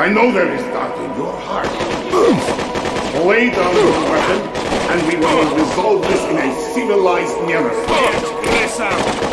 I know there is doubt in your heart. Lay down your weapon, and we will resolve this in a civilized manner. Yes,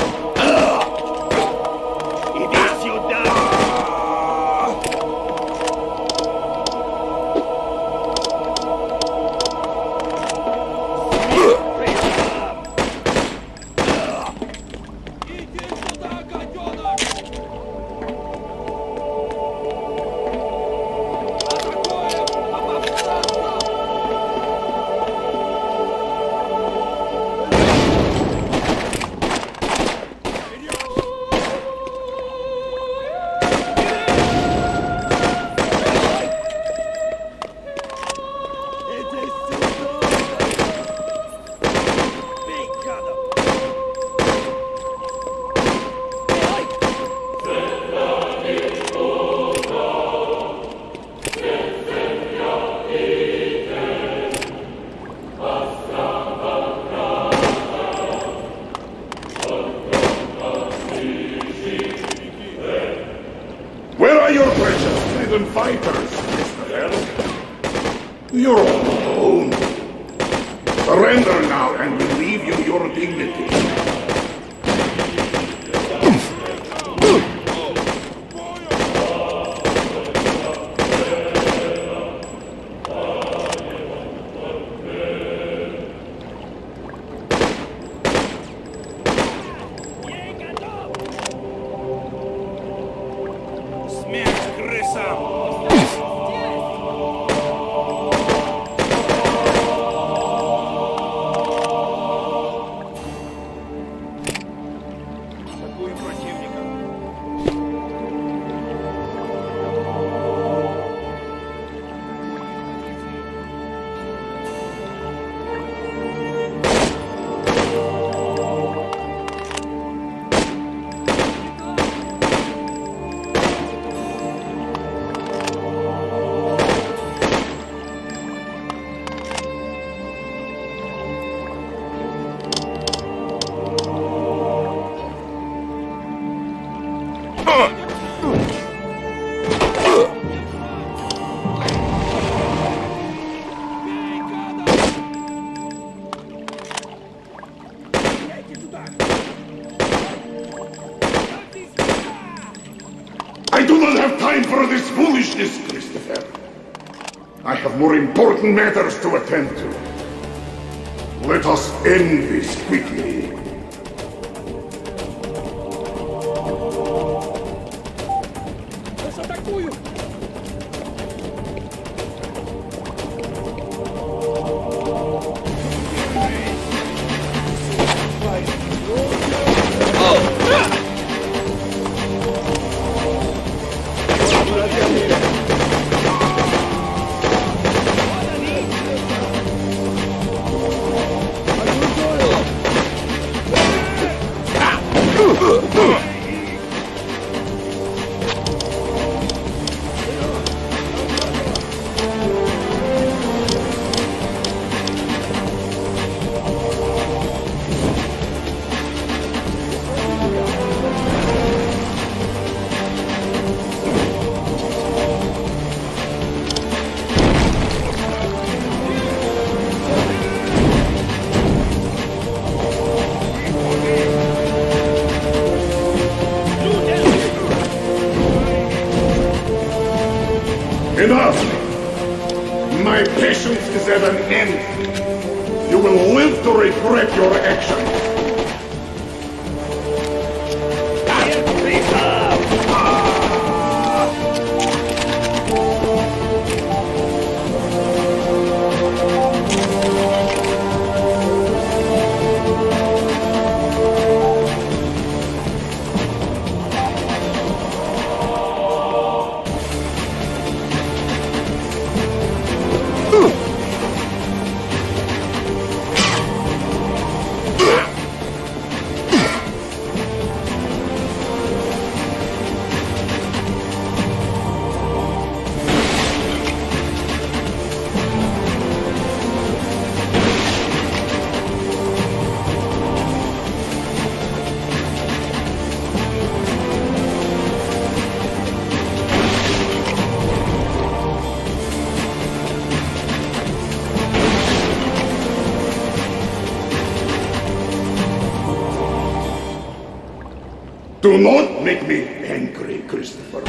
this Christopher. I have more important matters to attend to. Let us end this quickly. Do not make me angry, Christopher.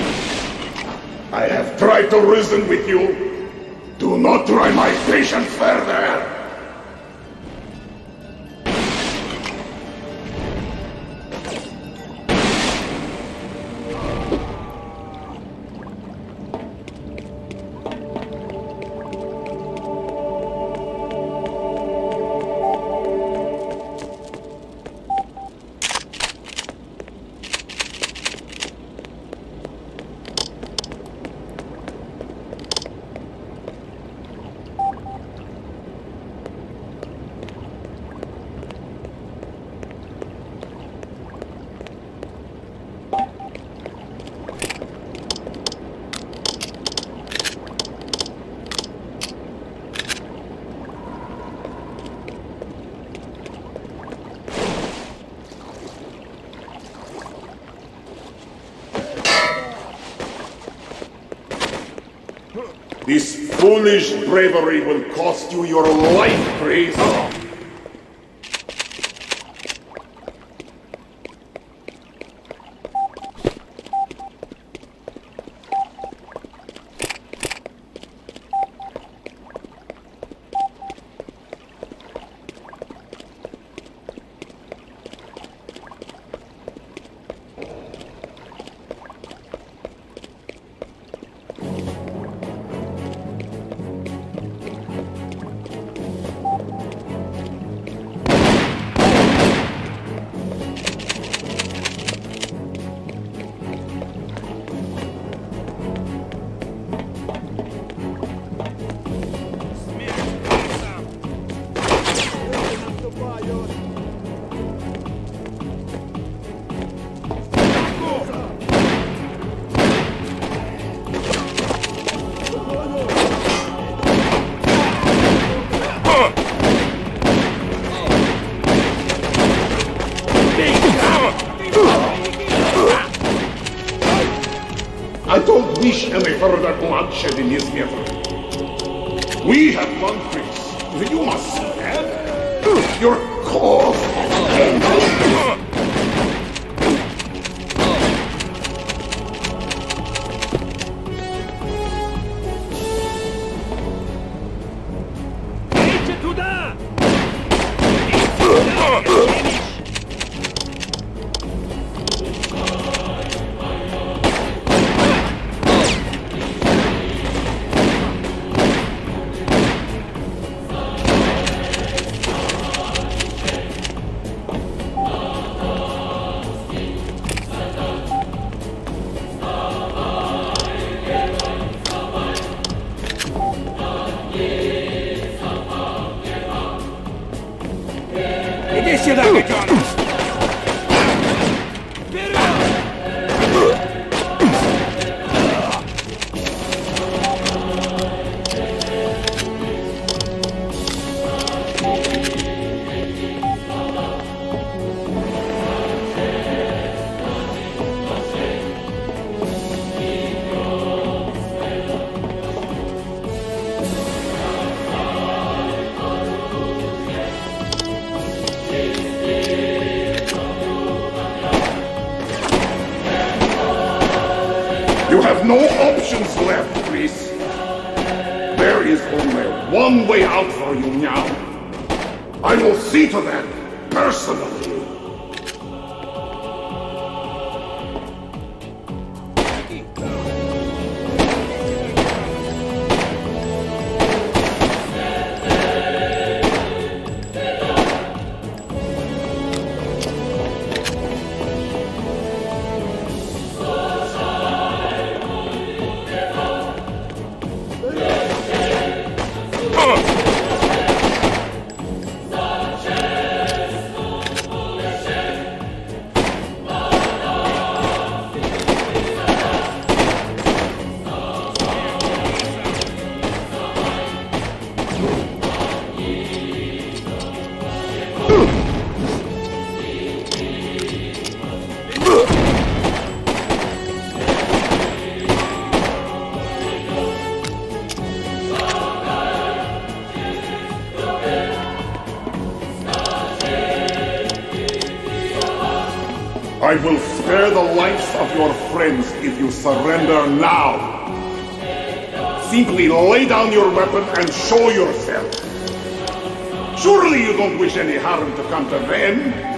I have tried to reason with you. Do not try my patience further. Foolish bravery will cost you your life, Chris. Wish any further bloodshed in Izmir. We have won, Chris. You must see that. Your cause. Have no options left, Chris. There is only one way out for you now. I will see to that personally. I will spare the lives of your friends if you surrender now. Simply lay down your weapon and show yourself. Surely you don't wish any harm to come to them.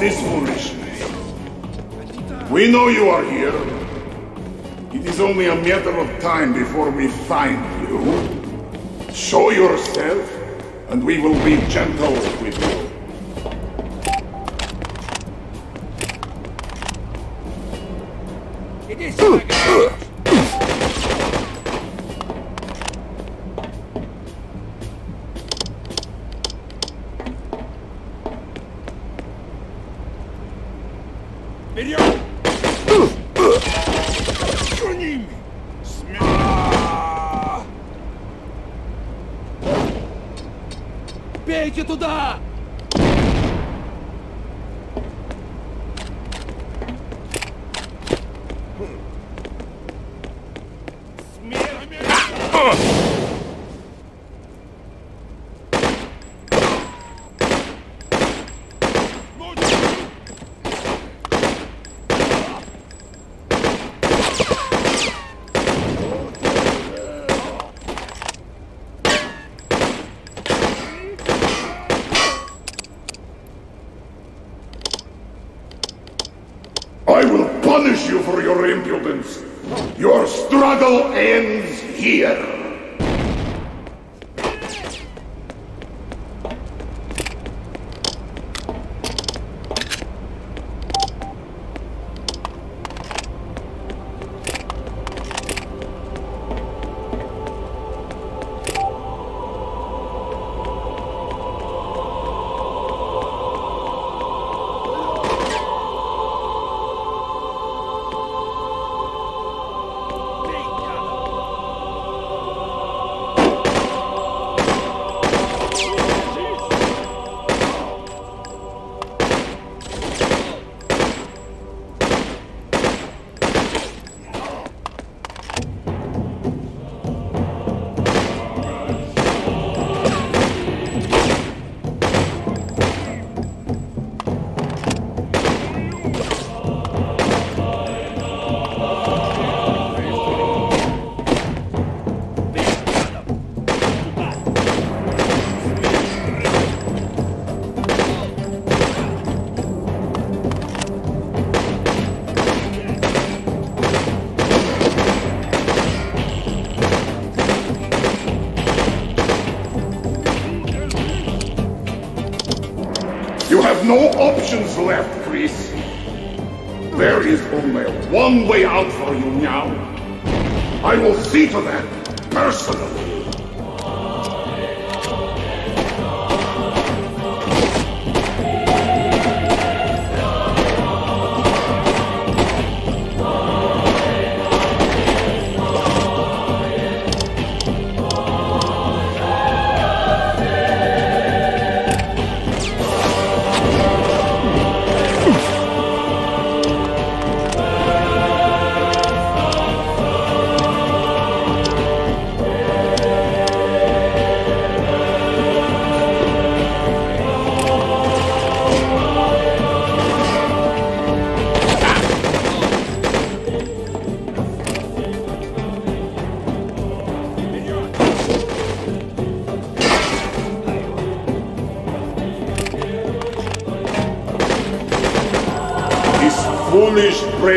this foolishness. We know you are here. It is only a matter of time before we find you. Show yourself, and we will be gentle with you. It is туда! Смерть! Your struggle ends here. Options left, Chris. There is only one way out for you now. I will see to that personally.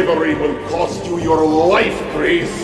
Bravery will cost you your life, Chris.